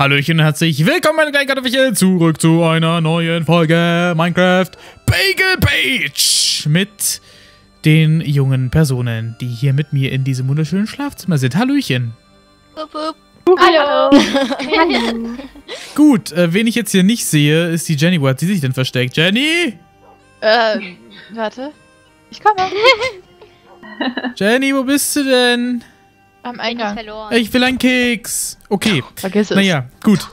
Hallöchen und herzlich willkommen, meine kleinen Kartoffelchen, zurück zu einer neuen Folge Minecraft Bagel Page mit den jungen Personen, die hier mit mir in diesem wunderschönen Schlafzimmer sind. Hallöchen. Hallo. Hallo. Gut, äh, wen ich jetzt hier nicht sehe, ist die Jenny. Wo hat sie sich denn versteckt? Jenny? Ähm, warte. Ich komme. Jenny, wo bist du denn? Am Eingang. verloren. Ich will einen Keks. Okay, Vergiss es. naja, gut.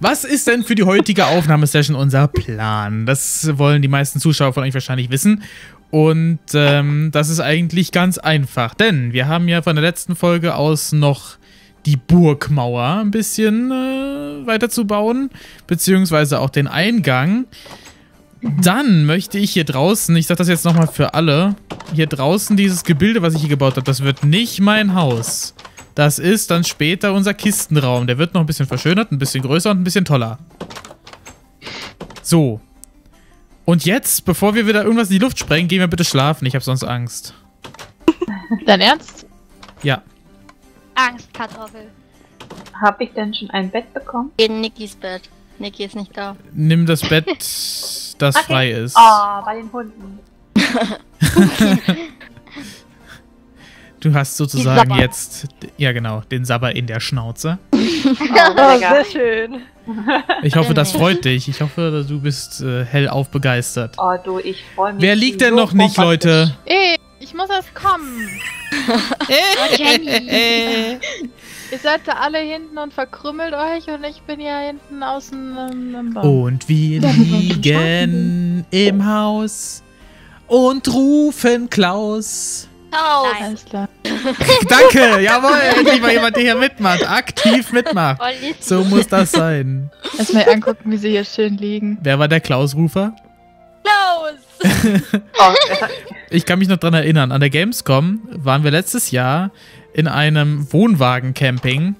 Was ist denn für die heutige Aufnahmesession unser Plan? Das wollen die meisten Zuschauer von euch wahrscheinlich wissen. Und ähm, das ist eigentlich ganz einfach, denn wir haben ja von der letzten Folge aus noch die Burgmauer ein bisschen äh, weiterzubauen, beziehungsweise auch den Eingang. Dann möchte ich hier draußen, ich sage das jetzt nochmal für alle, hier draußen dieses Gebilde, was ich hier gebaut habe, das wird nicht mein Haus. Das ist dann später unser Kistenraum. Der wird noch ein bisschen verschönert, ein bisschen größer und ein bisschen toller. So. Und jetzt, bevor wir wieder irgendwas in die Luft sprengen, gehen wir bitte schlafen. Ich habe sonst Angst. Dein Ernst? Ja. Angstkartoffel. Habe ich denn schon ein Bett bekommen? In Nikis Bett. Niki ist nicht da. Nimm das Bett, das Okay. frei ist. Oh, bei den Hunden. Du hast sozusagen jetzt, ja genau, den Sabber in der Schnauze. Oh, lecker. schön. Ich hoffe, das freut dich. Ich hoffe, du bist äh, hellauf begeistert. Oh, du, ich freue mich. Wer liegt denn so noch nicht. Leute? Ey, ich muss erst kommen. Oh, Jenny. Ihr seid da alle hinten und verkrümmelt euch und ich bin ja hinten außen ähm, im Baum. Und wir liegen im Haus und rufen Klaus. Haus. Alles klar. Danke, jawohl, endlich mal jemand, der hier mitmacht, aktiv mitmacht. So muss das sein. Erstmal angucken, wie sie hier schön liegen. Wer war der Klaus-Rufer? Klaus. Oh, Ich kann mich noch dran erinnern, an der Gamescom waren wir letztes Jahr in einem Wohnwagen-Camping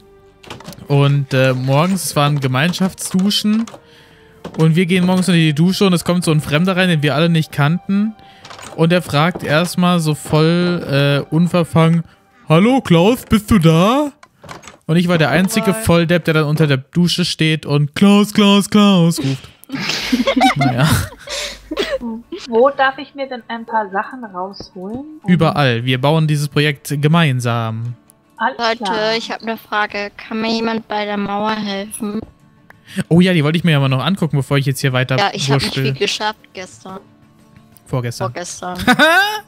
und äh, morgens, es waren Gemeinschaftsduschen und wir gehen morgens in die Dusche und es kommt so ein Fremder rein, den wir alle nicht kannten und er fragt erstmal so voll äh, unverfangen, Hallo Klaus, bist du da? Und ich war der einzige. Volldepp, der dann unter der Dusche steht und Klaus, Klaus, Klaus ruft. naja, Wo darf ich mir denn ein paar Sachen rausholen? Überall. Wir bauen dieses Projekt gemeinsam. Alles Leute, ich habe eine Frage. Kann mir jemand bei der Mauer helfen? Oh ja, die wollte ich mir aber noch angucken, bevor ich jetzt hier weiter Ja, ich habe nicht viel geschafft gestern. Vorgestern. Vorgestern.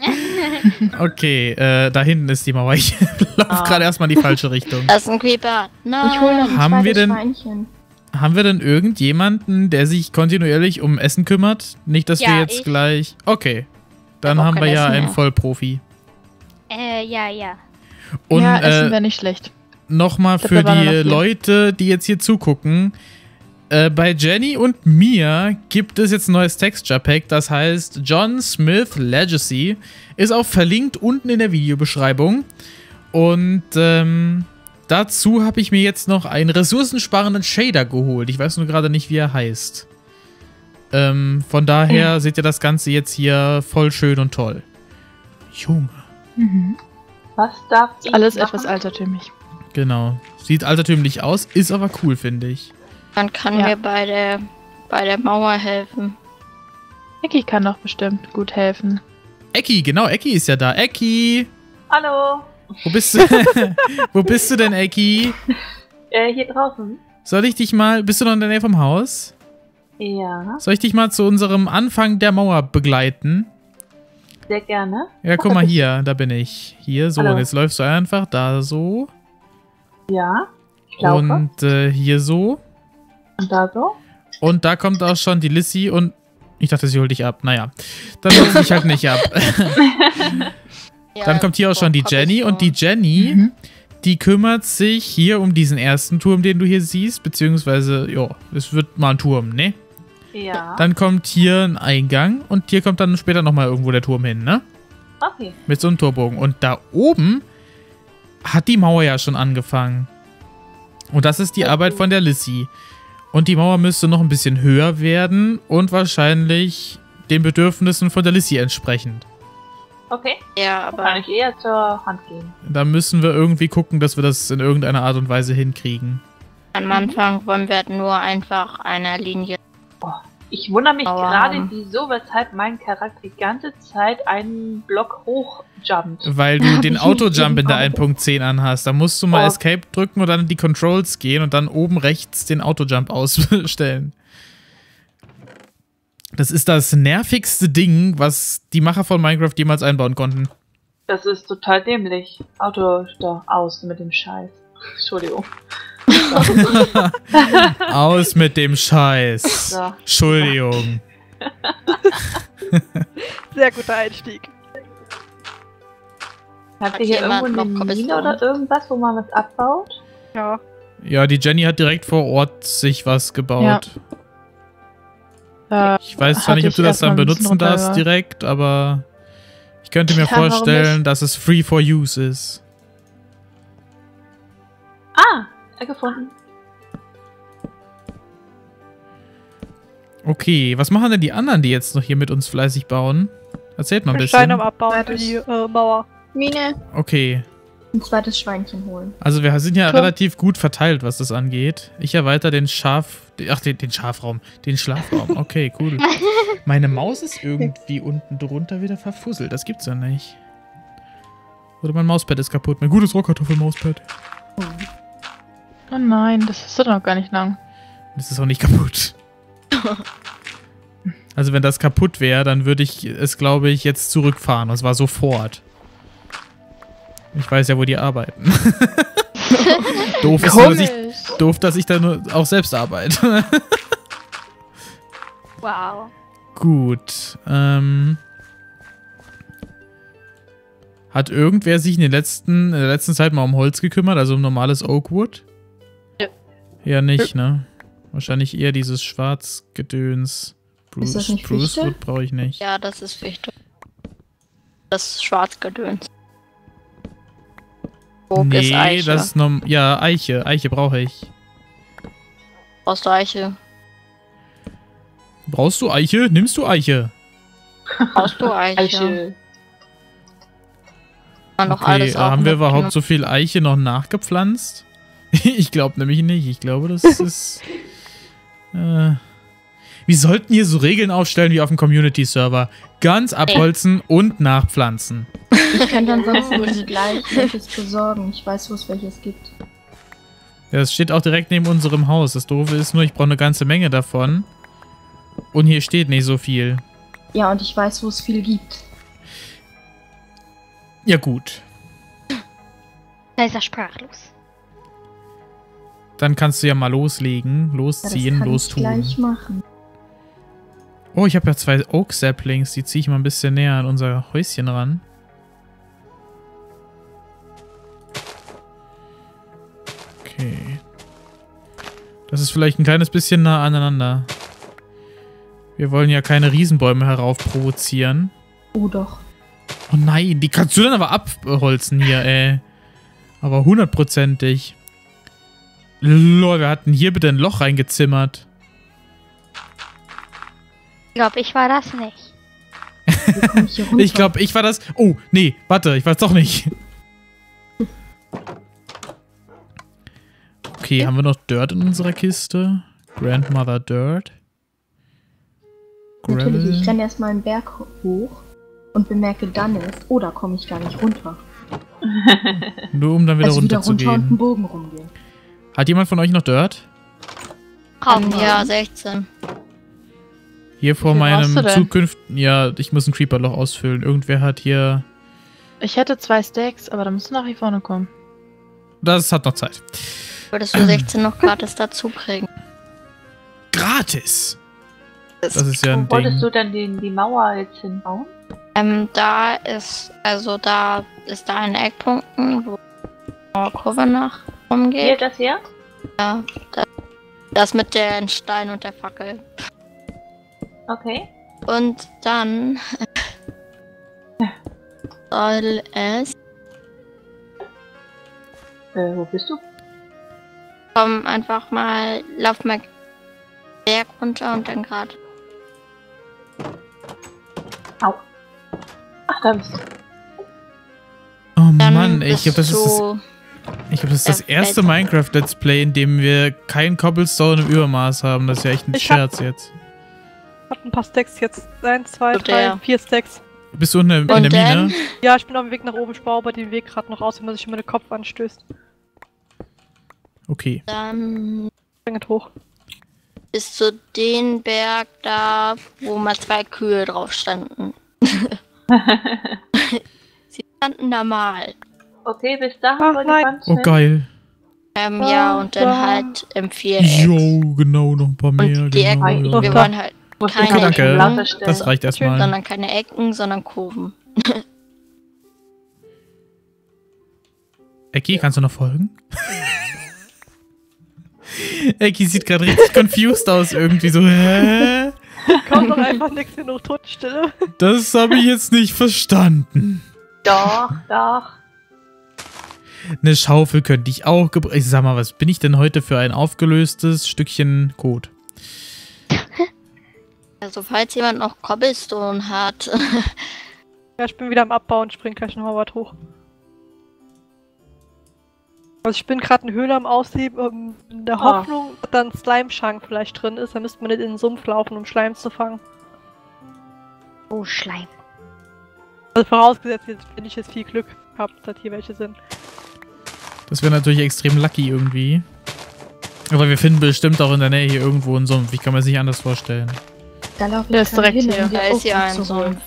Okay, äh, da hinten ist die Mauer. Ich laufe Ah. gerade erstmal in die falsche Richtung. Das ist ein Creeper. Nein. Ich hole noch ein Haben wir denn- Schweinchen. Haben wir denn irgendjemanden, der sich kontinuierlich um Essen kümmert? Nicht, dass wir Ja, jetzt ich. gleich. Okay. Dann hab haben wir ja Essen einen mehr. Vollprofi. Äh, ja, ja. Und ja, Essen äh, wäre nicht schlecht. nochmal für die. Leute, die jetzt hier zugucken. Äh, bei Jenny und mir gibt es jetzt ein neues Texture Pack, das heißt John Smith Legacy. Ist auch verlinkt unten in der Videobeschreibung. Und ähm, dazu habe ich mir jetzt noch einen ressourcensparenden Shader geholt. Ich weiß nur gerade nicht, wie er heißt. Ähm, von daher seht ihr das Ganze jetzt hier voll schön und toll. Junge. Mhm. Was darf ich Alles machen? etwas altertümlich. Genau. Sieht altertümlich aus, ist aber cool, finde ich. Man kann Ja. mir bei der, bei der Mauer helfen. Ecki kann doch bestimmt gut helfen. Ecki, genau, Ecki ist ja da. Ecki! Hallo. Wo bist du? Wo bist du denn, Ecki? Äh, hier draußen? Soll ich dich mal. Bist du noch in der Nähe vom Haus? Ja, Soll ich dich mal zu unserem Anfang der Mauer begleiten? sehr gerne. Ja, guck mal hier, da bin ich. Hier, so, Hallo. und jetzt läufst du einfach da so. Ja, ich glaube. Und, Und äh, hier so. da so? Und da kommt auch schon die Lissy und. Ich dachte, sie holt dich ab. Naja. Dann holt sie dich halt nicht ab. Ja, Dann kommt hier auch schon die Jenny und die Jenny, Mhm. die kümmert sich hier um diesen ersten Turm, den du hier siehst, beziehungsweise, ja, es wird mal ein Turm, ne? Ja. Dann kommt hier ein Eingang und hier kommt dann später nochmal irgendwo der Turm hin, ne? okay. Mit so einem Torbogen. Und da oben hat die Mauer ja schon angefangen. Und das ist die Arbeit von der Lissy. Und die Mauer müsste noch ein bisschen höher werden und wahrscheinlich den Bedürfnissen von der Lissy entsprechend. Okay. Ja, Dann aber kann ich eher zur Hand gehen. Da müssen wir irgendwie gucken, dass wir das in irgendeiner Art und Weise hinkriegen. Am Anfang wollen wir halt nur einfach eine Linie. Ich wundere mich Aua. gerade, wieso, weshalb mein Charakter die ganze Zeit einen Block hochjumpt. Weil du den Auto-Jump in der jeden 1.10 anhast. Da musst du mal Oh. Escape drücken und dann in die Controls gehen und dann oben rechts den Auto-Jump ausstellen. Das ist das nervigste Ding, was die Macher von Minecraft jemals einbauen konnten. Das ist total dämlich. Auto doch aus mit dem Scheiß. Entschuldigung. Aus mit dem Scheiß. So. Entschuldigung. Sehr guter Einstieg. Habt ihr hier jemand irgendwo eine Mine oder irgendwas, wo man was abbaut? Ja. Ja, die Jenny hat direkt vor Ort sich was gebaut. Äh, Ich weiß zwar nicht, ob du das dann benutzen darfst direkt, aber ich könnte mir Ja, vorstellen, dass es free for use ist. Ah, er gefunden. Okay, was machen denn die anderen, die jetzt noch hier mit uns fleißig bauen? Erzählt mal ein Steine bisschen. Abbauen Ja, für das- die äh, Mauer. Mine. Okay, Ein zweites Schweinchen holen. also wir sind ja Klar. relativ gut verteilt, was das angeht. Ich erweitere den Schaf... Ach, den, den Schafraum. Den Schlafraum. Okay, cool. Meine Maus ist irgendwie unten drunter wieder verfusselt. Das gibt's ja nicht. Oder mein Mauspad ist kaputt. Mein gutes Rohrkartoffel-Mauspad. Oh nein, das ist doch noch gar nicht lang. Das ist auch nicht kaputt. Also wenn das kaputt wäre, dann würde ich es, glaube ich, jetzt zurückfahren. Und zwar sofort. Ich weiß ja, wo die arbeiten. doof, ist nur, dass ich, doof, dass ich da nur auch selbst arbeite. Wow. Gut. Ähm, hat irgendwer sich in, den letzten, in der letzten Zeit mal um Holz gekümmert? Also um normales Oakwood? Ja. Ja, nicht, ne? Wahrscheinlich eher dieses Schwarzgedöns. Ist das nicht Fichte? Wood brauche ich nicht. Ja, das ist wichtig. Das Schwarzgedöns. Burg ist nee, Eiche. das ist norm Ja, Eiche. Eiche brauche ich. Brauchst du Eiche? Brauchst du Eiche? Nimmst du Eiche? Brauchst du Eiche? Eiche. Okay, alles äh, haben wir überhaupt so viel Eiche noch nachgepflanzt? ich glaube nämlich nicht. Ich glaube, das ist. Äh, wir sollten hier so Regeln aufstellen wie auf dem Community-Server. Ganz abholzen und nachpflanzen. Ich könnte ansonsten gleich welches besorgen. Ich weiß, wo es welches gibt. Ja, Das steht auch direkt neben unserem Haus. Das Doofe ist nur, ich brauche eine ganze Menge davon. Und hier steht nicht so viel. Ja, und ich weiß, wo es viel gibt. Ja, gut. Da ist er sprachlos. Dann kannst du ja mal loslegen. Ja, Losziehen, kann ich lostun. gleich machen. Oh, ich habe ja zwei Oak Saplings. Die ziehe ich mal ein bisschen näher an unser Häuschen ran. Das ist vielleicht ein kleines bisschen nah aneinander. Wir wollen ja keine Riesenbäume heraufprovozieren. Oh doch. Oh nein, die kannst du dann aber abholzen hier, ey. Aber hundertprozentig. Lol, wir hatten hier bitte ein Loch reingezimmert. Ich glaube, ich war das nicht. Ich glaube, ich war das. Oh, nee, warte, ich war es doch nicht. Okay, haben wir noch Dirt in unserer Kiste? Grandmother Dirt. Natürlich, ich Gravel. renne erstmal einen Berg hoch und bemerke dann erst, oh, da komme ich gar nicht runter. Nur um dann wieder also wieder runter zu runter und einen gehen. Bogen rumgehen. Hat jemand von euch noch Dirt? Ähm, Kaum ja, 16. Hier vor meinem zukünftigen. Ja, ich muss ein Creeper-Loch ausfüllen. Irgendwer hat hier. Ich hätte zwei Stacks, aber da musst du nach hier vorne kommen. Das hat noch Zeit. Würdest du 16 noch gratis dazu kriegen? Gratis! Das ist ja Wo ein wolltest Ding. du denn die, die Mauer jetzt hinbauen? Ähm, da ist, also da ist da ein Eckpunkten, wo eine Kurve nach Hier, rumgeht. das hier? Ja, das, das mit den Stein und der Fackel. Okay. Und dann soll es Äh, wo bist du? Komm einfach mal, lauf mal Berg runter und dann gerade. Au. Ach, da bist du. Oh Dann Mann, ich glaube, das ist das Ich glaube, das ist das erste Minecraft-Let's Play, in dem wir kein Cobblestone im Übermaß haben. Das ist ja echt ein Ich hab- Scherz jetzt. Ich hab ein paar Stacks jetzt. Eins, zwei, Und drei, der- vier Stacks. Bist du in der, in der? Mine? Ja, ich bin auf dem Weg nach oben. Ich baue aber den Weg gerade noch aus, wenn man sich immer den Kopf anstößt. Okay. Dann Bringt hoch. bis zu den Berg da, wo mal zwei Kühe drauf standen. Sie standen da mal. okay, bis dahin Ach, nein. Oh, geil. Ähm, ja, und dann halt im Viereck. Jo, genau, noch ein paar mehr. Und die genau, Ecken, ja. wir wollen halt Keine Okay, noch danke. lauter stellen. Das reicht erstmal. sondern keine Ecken, sondern Kurven. Eki, kannst du noch folgen? Eki sieht gerade richtig confused aus, irgendwie so, hä? Kommt doch einfach nichts hin, nur Totenstille. Das habe ich jetzt nicht verstanden. Doch, doch. Eine Schaufel könnte ich auch gebrauchen. Ich sag mal, was bin ich denn heute für ein aufgelöstes Stückchen Code? Also falls jemand noch Cobblestone hat. Ja, ich bin wieder am Abbau und spring gleich nochmal was hoch. Also ich bin gerade eine Höhle am Ausheben, ähm, in der Ah. Hoffnung, dass da ein Slime-Shank vielleicht drin ist. Da müsste man nicht in den Sumpf laufen, um Schleim zu fangen. Oh, Schleim. Also vorausgesetzt, jetzt, wenn ich jetzt viel Glück habe, dass hier welche sind. Das wäre natürlich extrem lucky irgendwie. Aber wir finden bestimmt auch in der Nähe hier irgendwo einen Sumpf. Ich kann mir das nicht anders vorstellen. Da laufe ich Der ist gerade direkt hin, hier. Da ist ja Aufzug ein. Sumpf.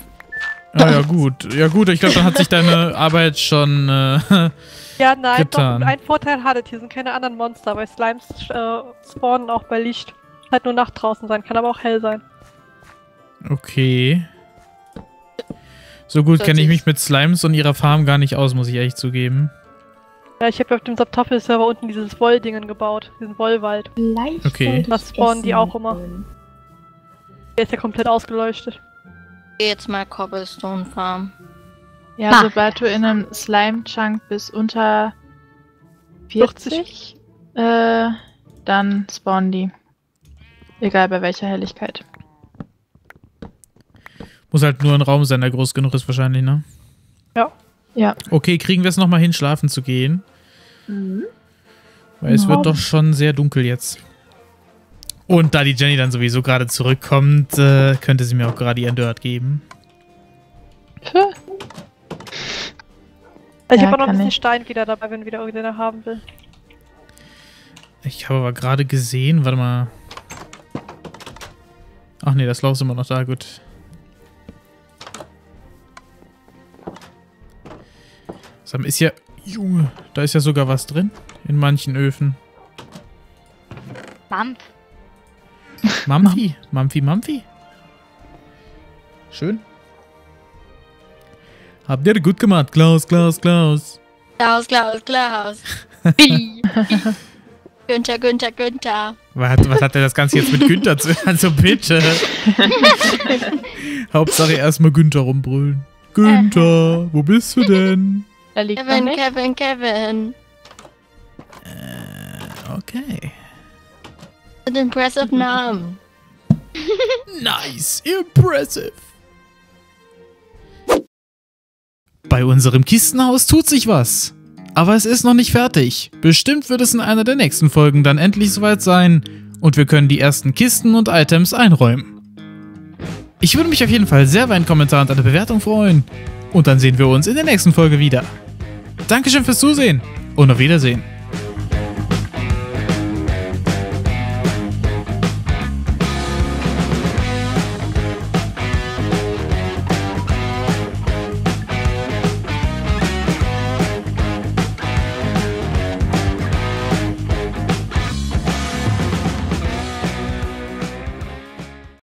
Ah ja, gut. Ja, gut, ich glaube, dann hat sich deine Arbeit schon. Äh, Ja, nein, Getan. doch, ein Vorteil hat es, hier sind keine anderen Monster, weil Slimes äh, spawnen auch bei Licht. Halt nur Nacht draußen sein, kann aber auch hell sein. okay. So gut kenne ich mich mit Slimes und ihrer Farm gar nicht aus, muss ich ehrlich zugeben. Ja, ich habe ja auf dem Subtoffel-Server unten dieses Wolldingen gebaut, diesen Wollwald. Vielleicht Okay. Das spawnen die auch immer. Der ist ja komplett ausgeleuchtet. Geh jetzt mal Cobblestone Farm. Ja, Mach. sobald du in einem Slime-Chunk bist unter 40, äh, dann spawnen die. Egal bei welcher Helligkeit. Muss halt nur ein Raum sein, der groß genug ist, wahrscheinlich, ne? Ja. Ja. Okay, kriegen wir es nochmal hin, schlafen zu gehen? Mhm. Weil es wird doch schon sehr dunkel jetzt. Und da die Jenny dann sowieso gerade zurückkommt, äh, könnte sie mir auch gerade ihren Dirt geben. Ich Ja, habe auch noch ein bisschen ich. Stein wieder dabei, wenn wieder irgendeiner haben will. Ich habe aber gerade gesehen, warte mal. Ach nee, das Loch ist immer noch da, gut. Sam ist ja. Junge, da ist ja sogar was drin. In manchen Öfen. Mampf. Mampfi, Mampfi, Mampfi. Schön. Habt ihr gut gemacht, Klaus, Klaus, Klaus. Klaus, Klaus, Klaus. Günther, Günther, Günther. Was hat, was hat denn das Ganze jetzt mit Günther zu Also bitte. Hauptsache erstmal Günther rumbrüllen. Günther, wo bist du denn? Da liegt noch Kevin. Kevin, Kevin. Okay. Mit impressive Namen. Nice, impressive. Bei unserem Kistenhaus tut sich was. Aber es ist noch nicht fertig. Bestimmt wird es in einer der nächsten Folgen dann endlich soweit sein und wir können die ersten Kisten und Items einräumen. Ich würde mich auf jeden Fall sehr über einen Kommentar und eine Bewertung freuen. Und dann sehen wir uns in der nächsten Folge wieder. Dankeschön fürs Zusehen und auf Wiedersehen.